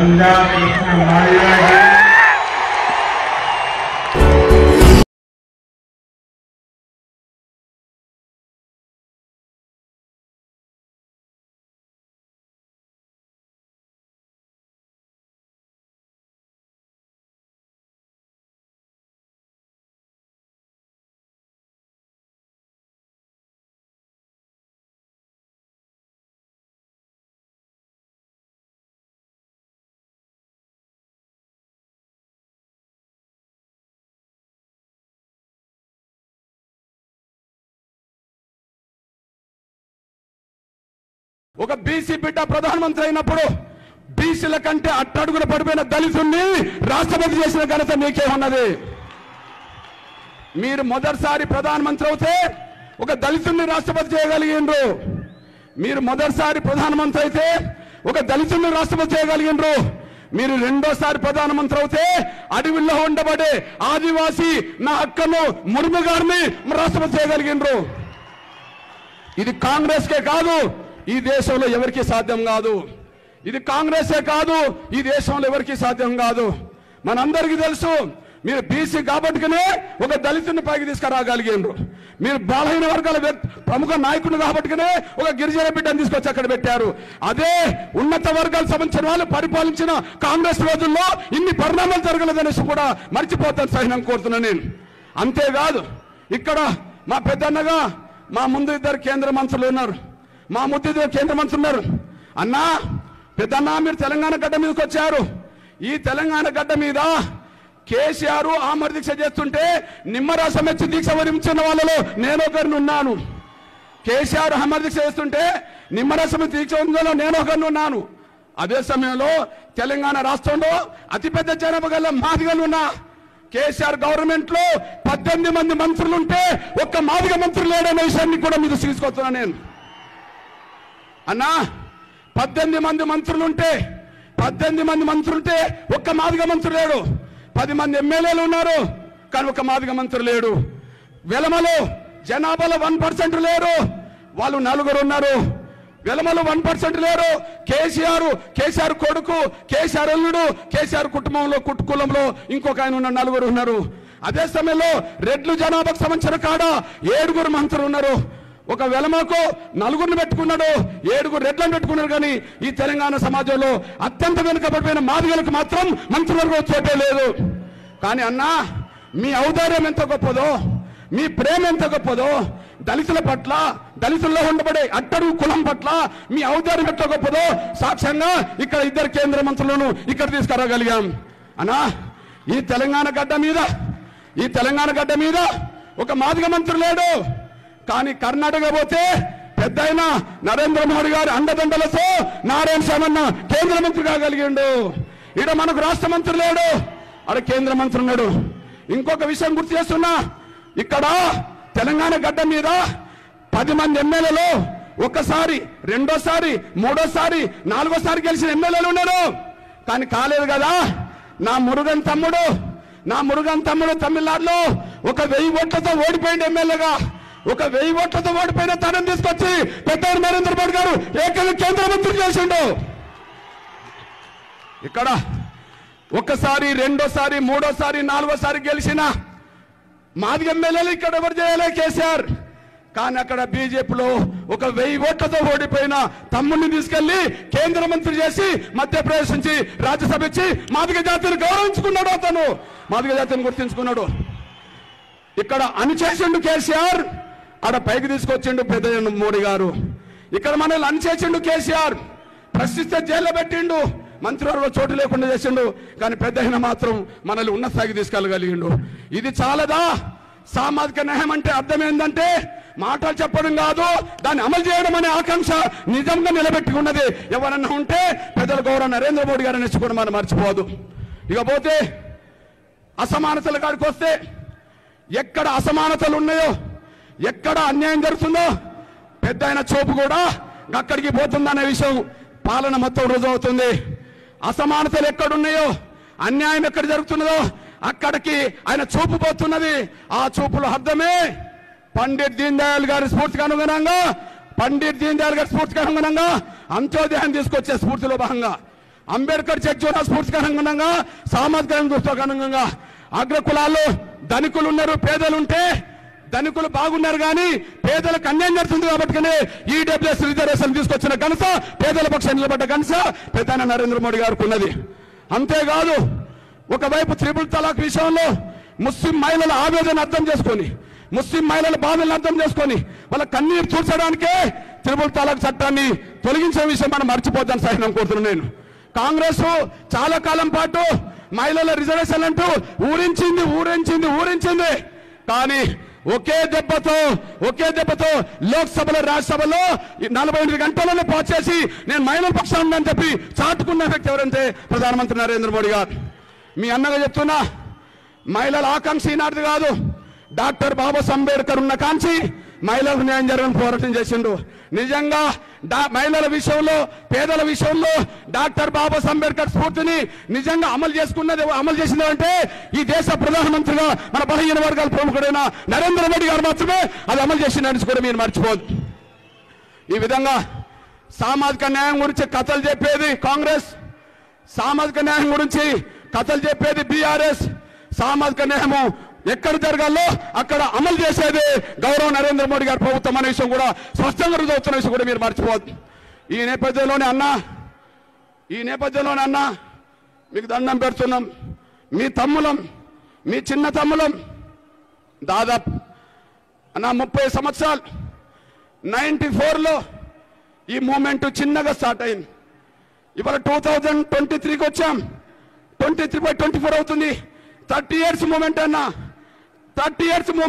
पंजाब कृष्ण मारिया जी ఒక బీసీ బిడ్డ ప్రధానమంత్రి అయినప్పుడు బీసీల కంటే అట్టడుగున పడిపోయిన దళితుణ్ణి రాష్ట్రపతి చేసిన ఘనత మీకేమన్నది? మీరు మొదటిసారి ప్రధానమంత్రి అవుతే ఒక దళితుణ్ణి రాష్ట్రపతి చేయగలిగిండ్రు. మీరు మొదటిసారి ప్రధానమంత్రి అయితే ఒక దళితుణ్ణి రాష్ట్రపతి చేయగలిగిండ్రు. మీరు రెండోసారి ప్రధానమంత్రి అవుతే అడవిలో ఉండబడే ఆదివాసీ నా అక్కను మురుము గారిని రాష్ట్రపతి చేయగలిగిండ్రు. ఇది కాంగ్రెస్కే కాదు ఈ దేశంలో ఎవరికి సాధ్యం కాదు. ఇది కాంగ్రెసే కాదు ఈ దేశంలో ఎవరికి సాధ్యం కాదు. మనందరికీ తెలుసు మీరు బీసీ కాబట్టినే ఒక దళితుని పైకి తీసుకురాగలిగిండ్రు. మీరు బలహీన వర్గాల ప్రముఖ నాయకుడు కాబట్టినే ఒక గిరిజన బిడ్డను తీసుకొచ్చి అక్కడ పెట్టారు. అదే ఉన్నత వర్గాలకు సంబంధించిన వాళ్ళు పరిపాలించిన కాంగ్రెస్ రోజుల్లో ఇన్ని పరిణామాలు జరగలేదనేసి కూడా మర్చిపోతాను సహనం కోరుతున్నాను నేను. అంతేకాదు ఇక్కడ మా పెద్దన్నగా మా ముందు ఇద్దరు కేంద్ర మంత్రులు ఉన్నారు. మా ముందు కేంద్ర మంత్రి ఉన్నారు. అన్నా పెద్దన్నా మీరు తెలంగాణ గడ్డ మీదకి వచ్చారు. ఈ తెలంగాణ గడ్డ మీద కేసీఆర్ ఆమర దీక్ష చేస్తుంటే నిమ్మరసం ఎచ్చి దీక్ష వరించిన వాళ్ళలో నేను ఒకరిని ఉన్నాను. కేసీఆర్ ఆమర దీక్ష చేస్తుంటే నిమ్మరసం దీక్ష ఉందో నేను ఒకరిని ఉన్నాను. అదే సమయంలో తెలంగాణ రాష్ట్రంలో అతిపెద్ద జనాభా గల మాదిగలు ఉన్నా కేసీఆర్ గవర్నమెంట్లో పద్దెనిమిది మంది మంత్రులు ఉంటే ఒక్క మాదిగ మంత్రులు లేడనే విషయాన్ని కూడా మీరు తీసుకొస్తున్నా నేను. అన్నా పద్దెనిమిది మంది మంత్రులు ఉంటే పద్దెనిమిది మంది మంత్రులుంటే ఒక్క మాదిగ మంత్రులు లేడు. పది మంది ఎమ్మెల్యేలు ఉన్నారు కానీ ఒక మాదిగ మంత్రులు లేడు. వెలమలో జనాభాలో వన్ పర్సెంట్ లేరు. వాళ్ళు నలుగురు ఉన్నారు. వెలమలో వన్ పర్సెంట్ లేరు. కేసీఆర్ కేసీఆర్ కొడుకు కేసీఆర్ అల్లుడు కేసీఆర్ కుటుంబంలో కుటుంబంలో ఇంకొక ఆయన ఉన్న నలుగురు ఉన్నారు. అదే సమయంలో రెడ్లు జనాభాకు సంబంధించిన కాడ ఏడుగురు మంత్రులు ఉన్నారు. ఒక వెలమకు నలుగురిని పెట్టుకున్నాడు ఏడుగురు రెడ్లను పెట్టుకున్నారు కానీ ఈ తెలంగాణ సమాజంలో అత్యంత వెనుకబడిపోయిన మాదిగలకు మాత్రం మంత్రివర్గం చోటే లేదు. కానీ అన్నా మీ ఔదార్యం ఎంత గొప్పదో మీ ప్రేమ ఎంత గొప్పదో దళితుల పట్ల దళితుల్లో ఉండబడే అట్టడుగు కులం పట్ల మీ ఔదార్యం ఎంత గొప్పదో సాక్ష్యంగా ఇక్కడ ఇద్దరు కేంద్ర మంత్రులను ఇక్కడ తీసుకురాగలిగాం. అన్నా ఈ తెలంగాణ గడ్డ మీద ఈ తెలంగాణ గడ్డ మీద ఒక మాదిగ మంత్రి లేడు. కానీ కర్ణాటక పోతే పెద్ద నరేంద్ర మోడీ గారి అండదండలతో నారాయణ స్వామన్న కేంద్ర మంత్రి కాగలిగిండు. ఈడ మనకు రాష్ట్ర మంత్రి లేడు. ఆడ కేంద్ర మంత్రి ఉన్నాడు. ఇంకొక విషయం గుర్తు చేస్తున్నా. ఇక్కడ తెలంగాణ గడ్డ మీద పది మంది ఎమ్మెల్యేలు ఒక్కసారి రెండోసారి మూడోసారి నాలుగోసారి గెలిచిన ఎమ్మెల్యేలు ఉన్నారు. కానీ కాలేదు కదా. నా మురుగన్ తమ్ముడు నా మురుగన్ తమ్ముడు తమిళనాడులో ఒక వెయ్యి ఓట్లతో ఓడిపోయింది ఎమ్మెల్యేగా. ఒక వెయ్యి ఓట్లతో ఓడిపోయిన తనని తీసుకొచ్చి పెద్ద నరేంద్ర మోడీ గారు ఏకంగా కేంద్ర మంత్రి చేసిండు. ఇక్కడ ఒక్కసారి రెండోసారి మూడోసారి నాలుగోసారి గెలిచిన మాది ఎమ్మెల్యేలు ఇక్కడ ఎవరు చేయలే? కేసీఆర్. కానీ అక్కడ బీజేపీలో ఒక వెయ్యి ఓట్లతో ఓడిపోయిన తమ్ముడిని తీసుకెళ్ళి కేంద్ర మంత్రి చేసి మధ్యప్రదేశ్ నుంచి రాజ్యసభ ఇచ్చి మాదిగ జాతిని గౌరవించుకున్నాడు అతను. మాదిగ జాతిని గుర్తించుకున్నాడు. ఇక్కడ అణిచేసిండు కేసీఆర్. ఆడ పైకి తీసుకొచ్చిండు పెద్ద మోడీ గారు. ఇక్కడ మనల్ని చేసిండు కేసీఆర్. ప్రశ్నిస్తే జైల్లో పెట్టిండు. మంత్రివర్గంలో చోటు లేకుండా చేసిండు. కానీ పెద్ద మాత్రం మనల్ని ఉన్న స్థాయికి తీసుకెళ్ళగలిగిండు. ఇది చాలదా? సామాజిక న్యాయం అంటే అర్థం ఏంటంటే మాటలు చెప్పడం కాదు దాన్ని అమలు చేయడం అనే ఆకాంక్ష నిజంగా నిలబెట్టుకున్నది ఎవరన్నా ఉంటే పెద్దల గౌరవ నరేంద్ర మోడీ గారు నేర్చుకోవడం మనం మర్చిపోదు. ఇకపోతే అసమానతల కాడికి వస్తే ఎక్కడ అసమానతలు ఉన్నాయో ఎక్కడ అన్యాయం జరుగుతుందో పెద్ద ఆయన చూపు కూడా అక్కడికి పోతుందనే విషయం పాలన మొత్తం రుజువుతుంది అసమానతలు ఎక్కడున్నాయో అన్యాయం ఎక్కడ జరుగుతున్నదో అక్కడికి ఆయన చూపు పోతున్నది. ఆ చూపుల అర్థమే పండిట్ దీన్ దయాళ్ గారి స్ఫూర్తికి అనుగుణంగా పండిట్ దీన్ దయాళ్ గారి స్ఫూర్తికి అనుగుణంగా అంత్యోదయాన్ని తీసుకొచ్చే స్ఫూర్తిలో భాగంగా అంబేద్కర్ చర్చ స్ఫూర్తికి అనుగుణంగా సామాజిక దృష్టికి అనుగుణంగా అగ్రకులాల్లో ధనికులు ఉన్నారు పేదలు ఉంటే ధనికులు బాగున్నారు కానీ పేదలకు అన్యాయం జరుగుతుంది కాబట్టి ఈడబ్ల్యూఎస్ రిజర్వేషన్ తీసుకొచ్చిన కనుస పేదల పక్షం నిలబడ్డ కనుస ప్రధాని నరేంద్ర మోడీ గారికి ఉన్నది. అంతేకాదు ఒకవైపు త్రిపుల్ తలాక్ విషయంలో ముస్లిం మహిళల ఆవేదన అర్థం చేసుకొని ముస్లిం మహిళల బాధలను అర్థం చేసుకొని వాళ్ళ కన్నీరు చూర్చడానికే త్రిపుల్ తలాక్ చట్టాన్ని తొలగించిన విషయం మనం మర్చిపోద్దని సహనం కోరుతున్నాను నేను. కాంగ్రెస్ చాలా కాలం పాటు మహిళల రిజర్వేషన్ అంటూ ఊరించింది ఊరించింది ఊరించింది. కానీ ఒకే దెబ్బతో ఒకే దెబ్బతో లోక్సభలో రాజ్యసభలో నలభై ఎనిమిది గంటలలో పోచేసి నేను మహిళల పక్షం ఉందని చెప్పి చాటుకున్న వ్యక్తి ఎవరంటే ప్రధానమంత్రి నరేంద్ర మోడీ గారు. మీ అన్నగా చెప్తున్నా మహిళల ఆకాంక్ష ఈనాటిది కాదు. డాక్టర్ బాబాసాహెబ్ అంబేద్కర్ ఉన్న కాంక్షి మహిళలకు న్యాయం జరగని పోరాటం చేసిండు. నిజంగా మహిళల విషయంలో పేదల విషయంలో డాక్టర్ బాబాస్ అంబేద్కర్ స్ఫూర్తిని నిజంగా అమలు చేసుకున్నది అమలు చేసింది అంటే ఈ దేశ ప్రధానమంత్రిగా మన బలహీన వర్గాల ప్రముఖుడైన నరేంద్ర మోడీ గారు మాత్రమే అది అమలు చేసిందని కూడా మీరు మర్చిపోదు. ఈ విధంగా సామాజిక న్యాయం గురించి కథలు చెప్పేది కాంగ్రెస్ సామాజిక న్యాయం గురించి కథలు చెప్పేది బీఆర్ఎస్ సామాజిక న్యాయము ఎక్కడ జరగాలో అక్కడ అమలు చేసేది గౌరవ నరేంద్ర మోడీ గారి ప్రభుత్వం అనే విషయం కూడా స్పష్టంగా రుజువుతున్న విషయం కూడా మీరు మర్చిపోవద్దు. ఈ నేపథ్యంలోనే అన్నా ఈ నేపథ్యంలోనే అన్నా మీకు దండం పెడుతున్నాం. మీ తమ్ములం మీ చిన్న తమ్ములం దాదాపు అన్న ముప్పై సంవత్సరాలు నైంటీ ఫోర్లో ఈ మూమెంట్ చిన్నగా స్టార్ట్ అయింది. ఇవాళ టూ థౌజండ్ ట్వంటీ త్రీకి వచ్చాం. Twenty three by twenty four అవుతుంది. థర్టీ ఇయర్స్ మూమెంట్ అన్నా. Thirty years moment